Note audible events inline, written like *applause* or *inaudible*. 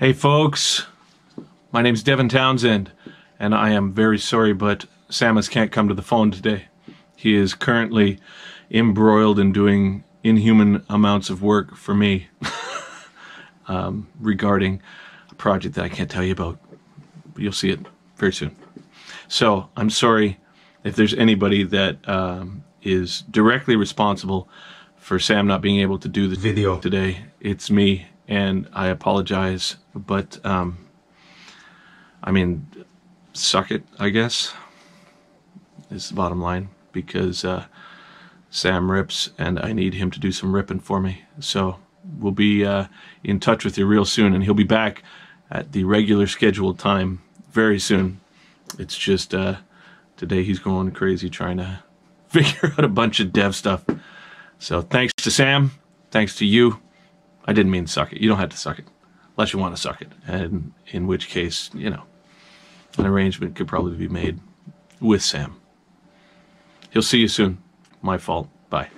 Hey, folks. My name's Devin Townsend, and I am very sorry, but Samus can't come to the phone today. He is currently embroiled in doing inhuman amounts of work for me *laughs* um, regarding a project that I can't tell you about. You'll see it very soon. So I'm sorry if there's anybody that um, is directly responsible for Sam not being able to do the Video. today. It's me, and I apologize. But um, I mean, suck it, I guess. Is the bottom line because uh, Sam rips, and I need him to do some ripping for me. So we'll be uh, in touch with you real soon, and he'll be back at the regular scheduled time very soon. It's just uh, today he's going crazy trying to *laughs* figure out a bunch of dev stuff. So thanks to Sam, thanks to you. I didn't mean suck it. You don't have to suck it, unless you want to suck it, and in which case, you know, an arrangement could probably be made with Sam. He'll see you soon. My fault. Bye.